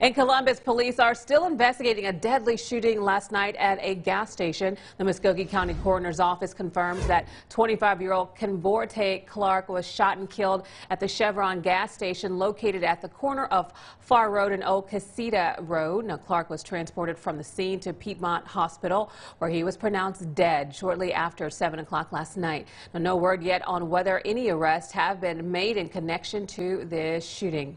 In Columbus, police are still investigating a deadly shooting last night at a gas station. The Muscogee County Coroner's Office confirms that 25-year-old Convorte Clark was shot and killed at the Chevron gas station located at the corner of Farr Road and Old Cusseta Road. Now, Clark was transported from the scene to Piedmont Hospital, where he was pronounced dead shortly after 7 o'clock last night. Now, no word yet on whether any arrests have been made in connection to this shooting.